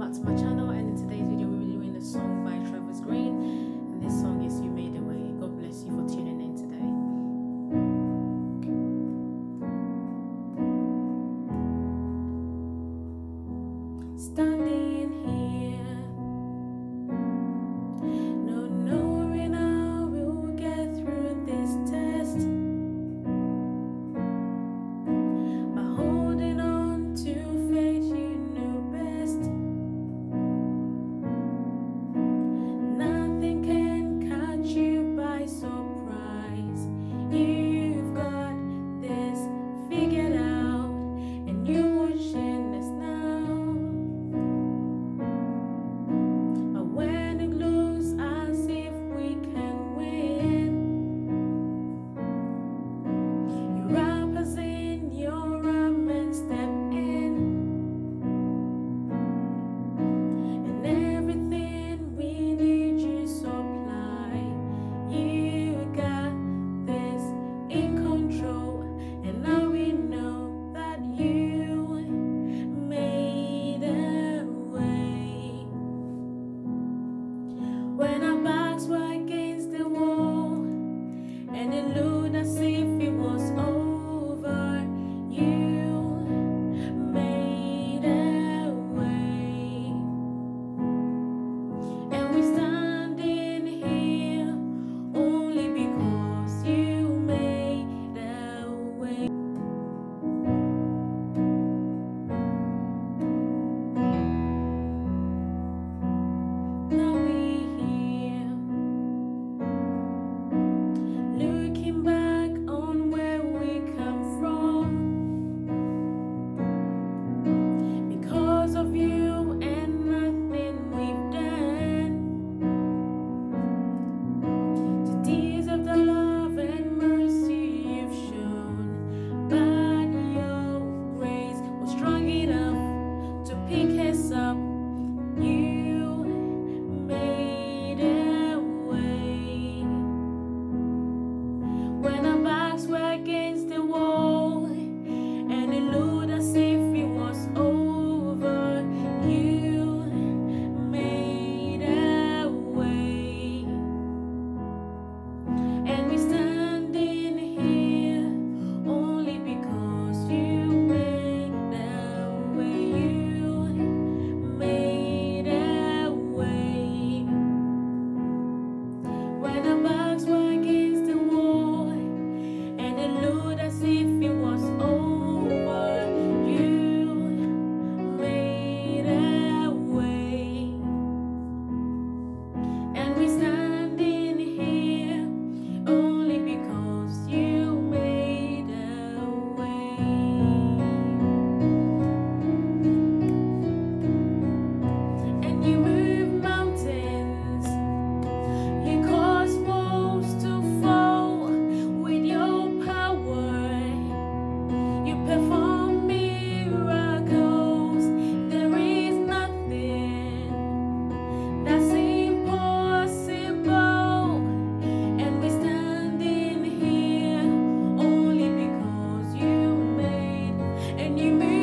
back to my channel and in today's video we really you move.